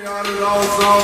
Yarın olsa